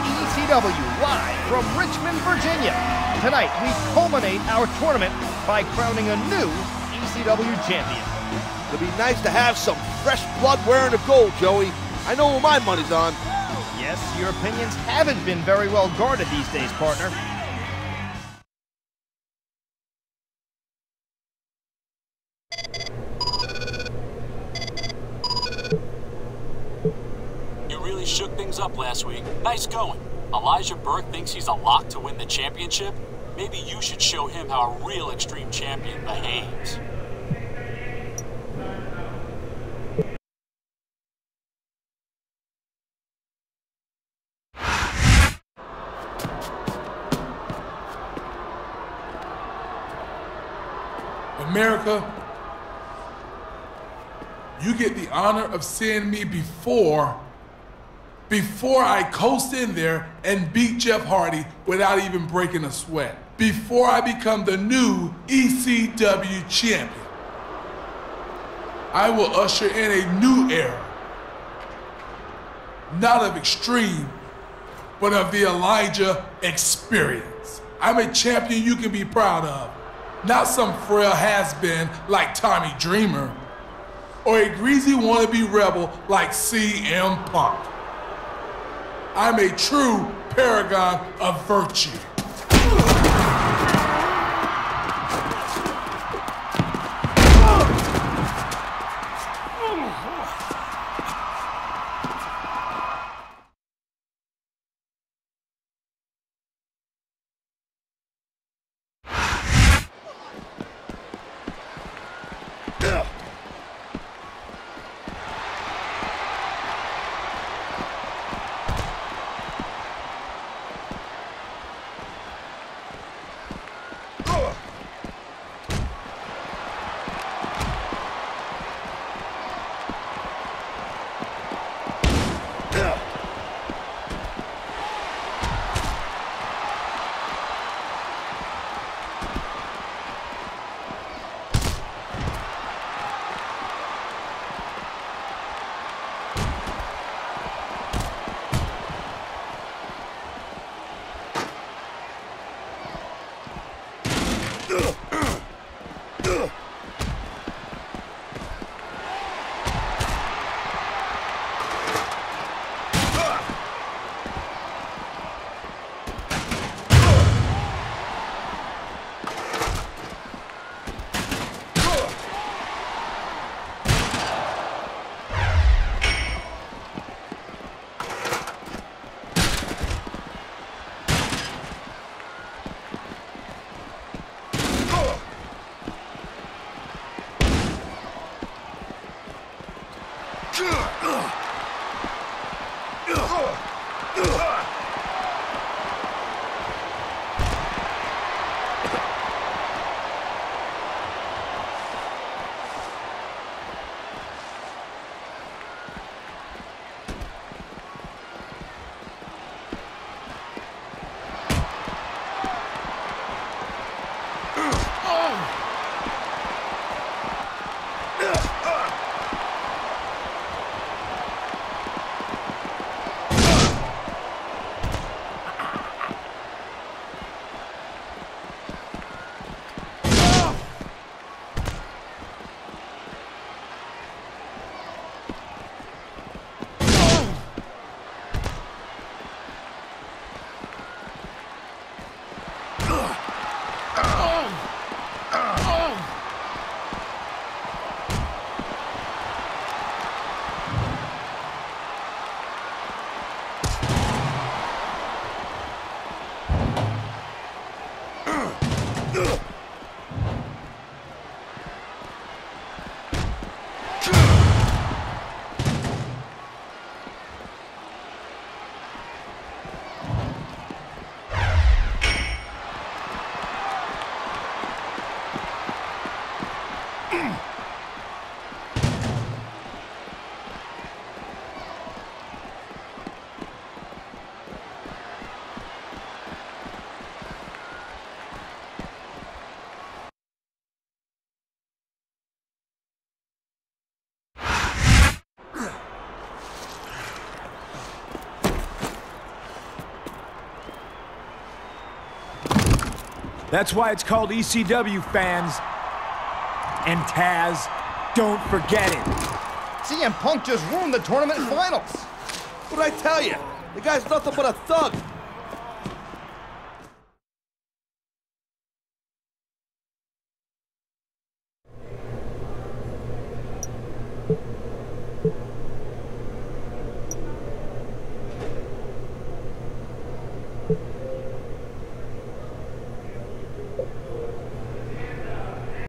ECW live from Richmond, Virginia. Tonight, we culminate our tournament by crowning a new ECW champion. It'd be nice to have some fresh blood wearing the gold, Joey. I know who my money's on. Yes, your opinions haven't been very well guarded these days, partner. Things up last week. Nice going. Elijah Burke thinks he's a lock to win the championship? Maybe you should show him how a real Extreme Champion behaves. America, you get the honor of seeing me before, before I coast in there and beat Jeff Hardy without even breaking a sweat. Before I become the new ECW champion. I will usher in a new era. Not of extreme, but of the Elijah experience. I'm a champion you can be proud of. Not some frail has-been like Tommy Dreamer, or a greasy wannabe rebel like CM Punk. I'm a true paragon of virtue. Uh, uh, uh, That's why it's called ECW fans. And Taz, don't forget it. CM Punk just ruined the tournament finals. What'd I tell you? The guy's nothing but a thug.